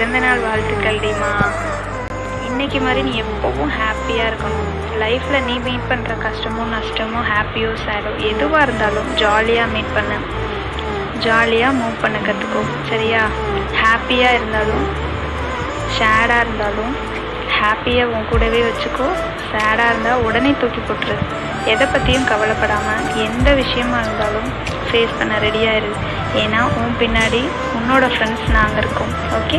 பிறந்தநாள் வாழ்த்துக்கள் டிமா இன்னைக்கு மாதிரி நீ எப்போவும் ஹாப்பியாக இருக்கணும். லைஃப்பில் நீ மீட் பண்ணுற கஷ்டமோ நஷ்டமோ ஹாப்பியோ சேடோ எதுவாக இருந்தாலும் ஜாலியாக மீட் பண்ணு. ஜாலியாக மூவ் பண்ண கற்றுக்கோ சரியா? ஹாப்பியாக இருந்தாலும் ஷேடாக இருந்தாலும் ஹாப்பியாக உன் கூடவே வச்சுக்கோ. சேடாக இருந்தால் உடனே தூக்கி போட்டுரு. எதை பற்றியும் கவலைப்படாமல் எந்த விஷயமா இருந்தாலும் ஃபேஸ் பண்ண ரெடியாக இரு. ஏன்னா உன் பின்னாடி உன்னோட ஃப்ரெண்ட்ஸ் நாங்கள் இருக்கோம். ஓகே